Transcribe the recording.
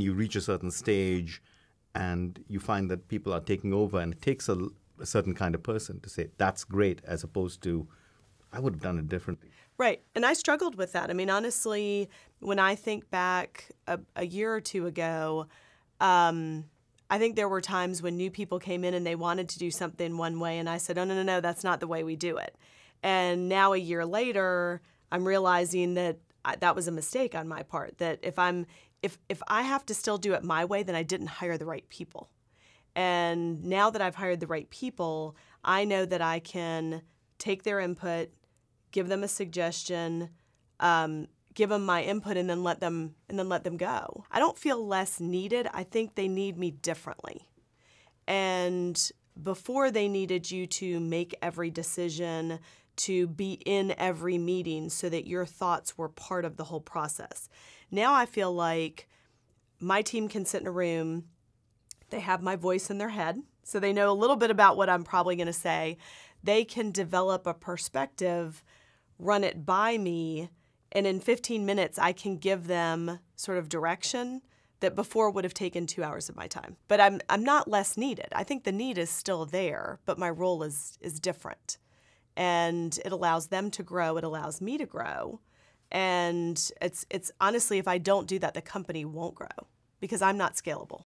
You reach a certain stage and you find that people are taking over, and it takes a, a certain kind of person to say, that's great, as opposed to, I would have done it differently. Right. And I struggled with that. I mean, honestly, when I think back a, a year or two ago, um, I think there were times when new people came in and they wanted to do something one way, and I said, oh, no, no, no, that's not the way we do it. And now, a year later, I'm realizing that I, that was a mistake on my part. That if I'm if if I have to still do it my way, then I didn't hire the right people. And now that I've hired the right people, I know that I can take their input, give them a suggestion, um, give them my input, and then let them and then let them go. I don't feel less needed. I think they need me differently. And before they needed you to make every decision, to be in every meeting so that your thoughts were part of the whole process. Now I feel like my team can sit in a room, they have my voice in their head, so they know a little bit about what I'm probably going to say. They can develop a perspective, run it by me, and in 15 minutes, I can give them sort of direction that before would have taken two hours of my time. But I'm, I'm not less needed. I think the need is still there, but my role is, is different and it allows them to grow. It allows me to grow. And it's it's honestly, if I don't do that, the company won't grow because I'm not scalable.